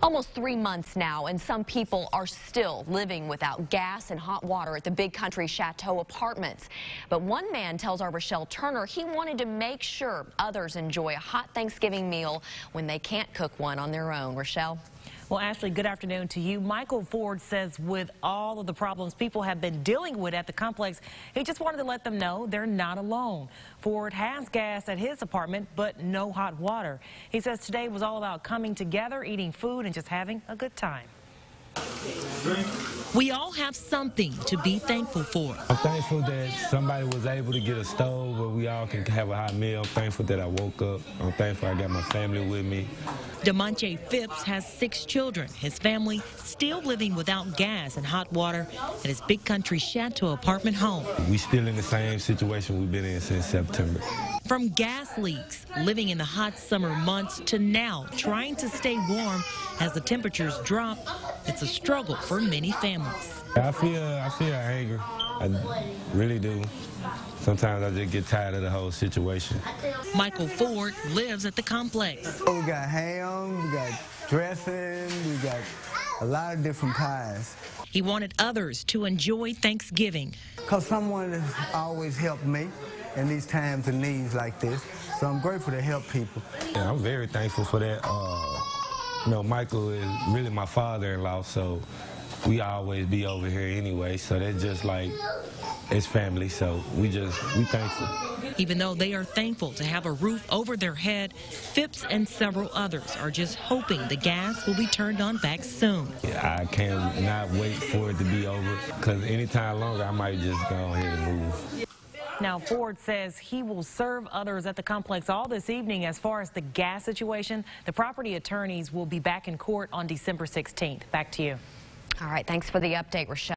Almost three months now, and some people are still living without gas and hot water at the Big Country Chateau apartments. But one man tells our Rochelle Turner he wanted to make sure others enjoy a hot Thanksgiving meal when they can't cook one on their own. Rochelle? Well, Ashley, good afternoon to you. Michael Ford says with all of the problems people have been dealing with at the complex, he just wanted to let them know they're not alone. Ford has gas at his apartment, but no hot water. He says today was all about coming together, eating food, and just having a good time. We all have something to be thankful for. I'm thankful that somebody was able to get a stove where we all can have a hot meal. I'm thankful that I woke up. I'm thankful I got my family with me. Demonte Phipps has six children. His family still living without gas and hot water at his Big Country Chateau apartment home. We still in the same situation we've been in since September. From gas leaks, living in the hot summer months, to now trying to stay warm as the temperatures drop, it's a struggle for many families. I feel, I feel anger. I really do. Sometimes I just get tired of the whole situation. Michael Ford lives at the complex. We got ham, we got dressing, we got a lot of different pies. He wanted others to enjoy Thanksgiving. Because someone has always helped me in these times of needs like this. So I'm grateful to help people. Yeah, I'm very thankful for that. Uh, you know, Michael is really my father-in-law, so we always be over here anyway. So that's just like it's family. So we just we thankful. Even though they are thankful to have a roof over their head, Phipps and several others are just hoping the gas will be turned on back soon. Yeah, I can't wait for it to be over because anytime longer I might just go ahead and move. Now, Ford says he will serve others at the complex all this evening as far as the gas situation. The property attorneys will be back in court on December 16th. Back to you. All right, thanks for the update, Rochelle.